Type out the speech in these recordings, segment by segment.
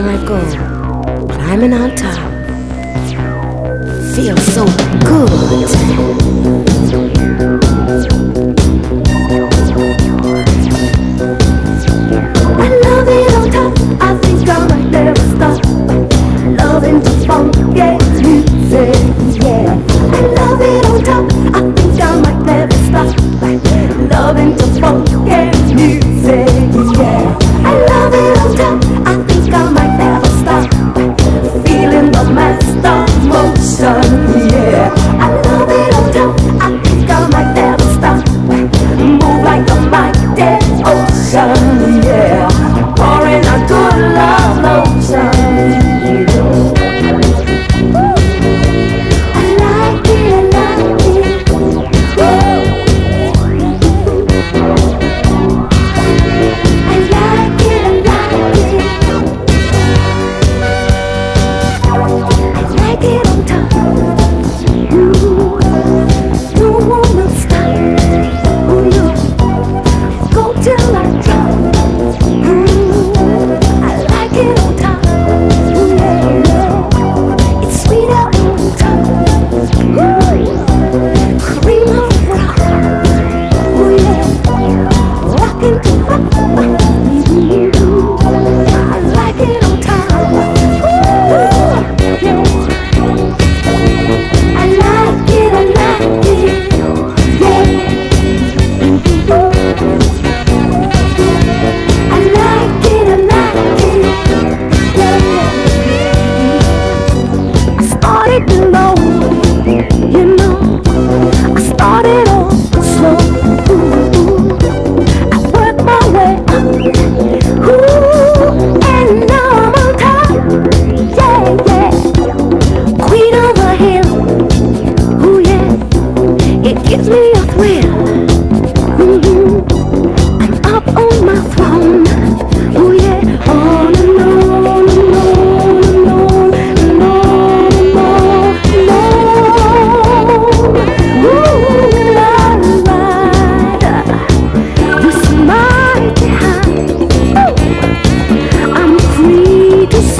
Here I go, climbing on top. Feels so good. I started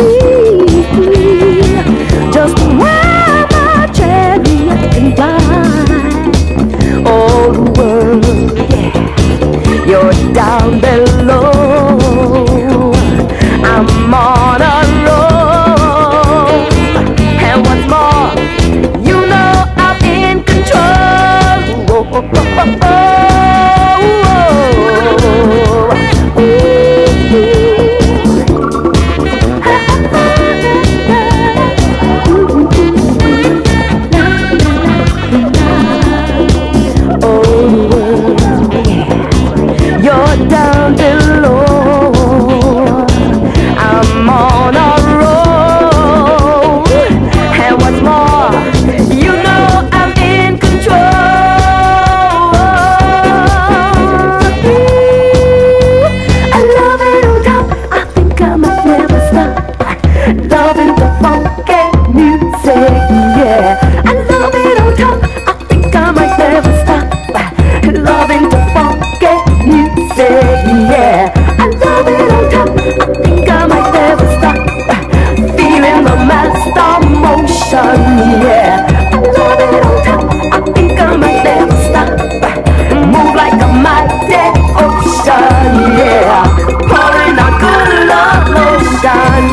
see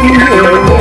you.